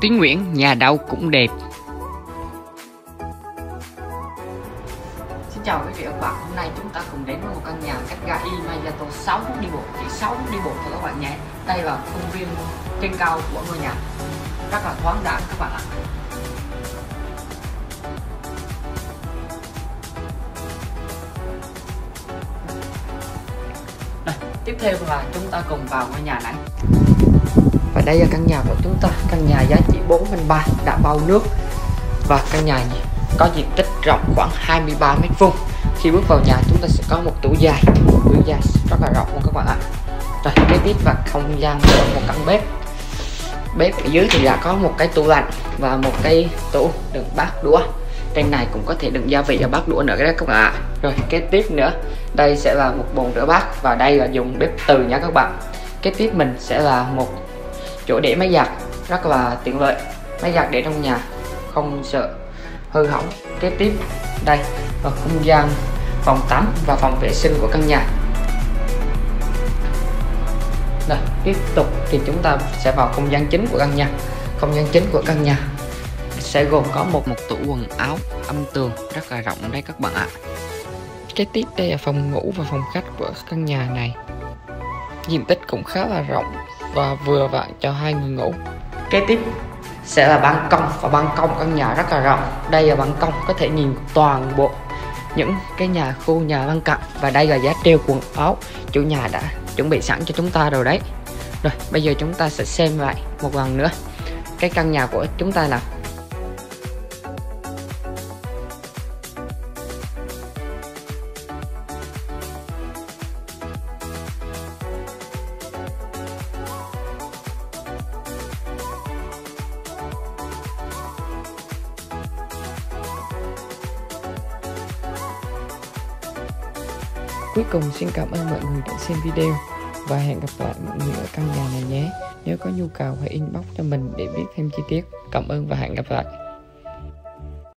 tiến Nguyễn, nhà đâu cũng đẹp. Xin chào quý vị và các bạn, hôm nay chúng ta cùng đến với một căn nhà cách ga Imayato 6 phút đi bộ, chỉ 6 phút đi bộ thôi các bạn nhé. Đây là công viên trên cao của ngôi nhà, rất là thoáng đãng các bạn ạ. Đây, tiếp theo là chúng ta cùng vào ngôi nhà này đây là căn nhà của chúng ta căn nhà giá trị 4 phần 3 đã bao nước. Và căn nhà có diện tích rộng khoảng 23 mét vuông. Khi bước vào nhà, chúng ta sẽ có một tủ dài. Tủ dài rất là rộng luôn các bạn ạ. Rồi kế tiếp là không gian của một căn bếp. Bếp ở dưới thì đã có một cái tủ lạnh và một cái tủ đựng bát đũa. Trên này cũng có thể đựng gia vị và bát đũa nữa các bạn ạ. Rồi kế tiếp nữa. Đây sẽ là một bồn rửa bát và đây là dùng bếp từ nha các bạn. Kế tiếp mình sẽ là một chỗ để máy giặt rất là tiện lợi. Máy giặt để trong nhà, không sợ hư hỏng. Kế tiếp, đây là không gian phòng tắm và phòng vệ sinh của căn nhà. Đây, tiếp tục thì chúng ta sẽ vào không gian chính của căn nhà. Không gian chính của căn nhà sẽ gồm có một một tủ quần áo âm tường rất là rộng đây các bạn ạ. Kế tiếp đây là phòng ngủ và phòng khách của căn nhà này diện tích cũng khá là rộng và vừa vặn cho hai người ngủ. Kế tiếp sẽ là ban công, và ban công căn nhà rất là rộng. Đây là ban công có thể nhìn toàn bộ những cái nhà khu, nhà lân cận, và đây là giá treo quần áo. Chủ nhà đã chuẩn bị sẵn cho chúng ta rồi đấy. Rồi, bây giờ chúng ta sẽ xem lại một lần nữa cái căn nhà của chúng ta nào. Cuối cùng, xin cảm ơn mọi người đã xem video và hẹn gặp lại mọi người ở căn nhà này nhé. Nếu có nhu cầu, hãy inbox cho mình để biết thêm chi tiết. Cảm ơn và hẹn gặp lại.